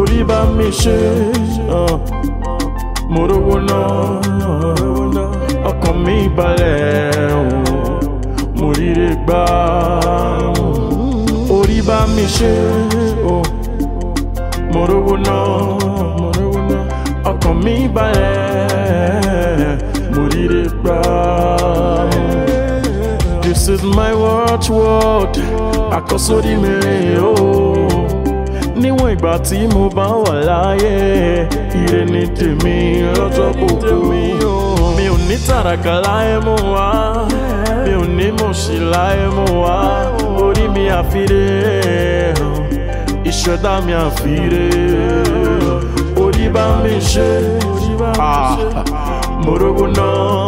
orí bá mi ṣe mo rówó náà ọkàn mi balẹ̀ mo ríre gbá orí bá mi ṣe mo rówó náà ọkàn mi balẹ̀. This is my watchword àkọ́sórí mi rìn o níwọ̀n ìgbà tí mo bá wà láyé ire ni tèmi lọ́jọ́ gbogbo mi ò ní tàràkà láyé mú wá mi ò ní mọ̀ṣì láyé mú wá orí mi àfiré ìṣẹ̀dá mi àfiré orí bá mi ṣe ah, morogun náà.